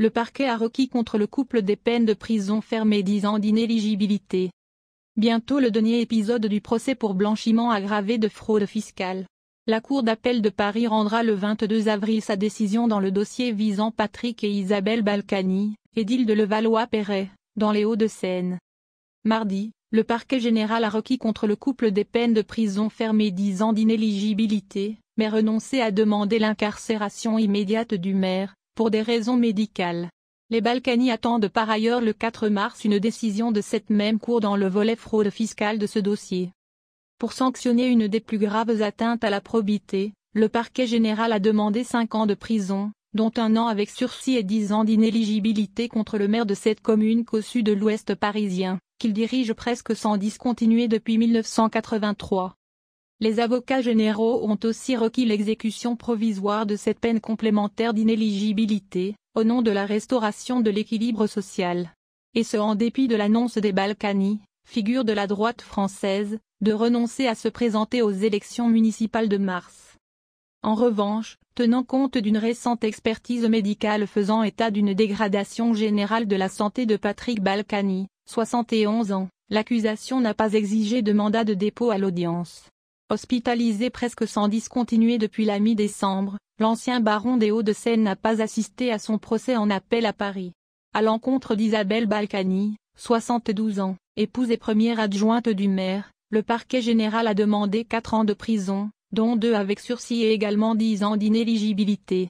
le parquet a requis contre le couple des peines de prison ferme et 10 ans d'inéligibilité. Bientôt le dernier épisode du procès pour blanchiment aggravé de fraude fiscale. La Cour d'appel de Paris rendra le 22 avril sa décision dans le dossier visant Patrick et Isabelle Balkany, édile de Levallois-Perret, dans les Hauts-de-Seine. Mardi, le parquet général a requis contre le couple des peines de prison ferme et 10 ans d'inéligibilité, mais renoncé à demander l'incarcération immédiate du maire, pour des raisons médicales. Les Balkany attendent par ailleurs le 4 mars une décision de cette même Cour dans le volet fraude fiscale de ce dossier. Pour sanctionner une des plus graves atteintes à la probité, le parquet général a demandé 5 ans de prison, dont un an avec sursis et 10 ans d'inéligibilité contre le maire de cette commune sud de l'ouest parisien, qu'il dirige presque sans discontinuer depuis 1983. Les avocats généraux ont aussi requis l'exécution provisoire de cette peine complémentaire d'inéligibilité, au nom de la restauration de l'équilibre social. Et ce en dépit de l'annonce des Balkany, figure de la droite française, de renoncer à se présenter aux élections municipales de mars. En revanche, tenant compte d'une récente expertise médicale faisant état d'une dégradation générale de la santé de Patrick Balkany, 71 ans, l'accusation n'a pas exigé de mandat de dépôt à l'audience. Hospitalisé presque sans discontinuer depuis la mi-décembre, l'ancien baron des Hauts-de-Seine n'a pas assisté à son procès en appel à Paris. À l'encontre d'Isabelle Balkany, 72 ans, épouse et première adjointe du maire, le parquet général a demandé 4 ans de prison, dont 2 avec sursis et également 10 ans d'inéligibilité.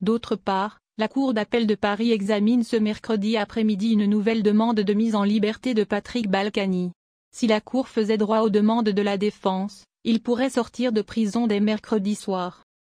D'autre part, la Cour d'appel de Paris examine ce mercredi après-midi une nouvelle demande de mise en liberté de Patrick Balkany. Si la Cour faisait droit aux demandes de la défense, il pourrait sortir de prison dès mercredi soir.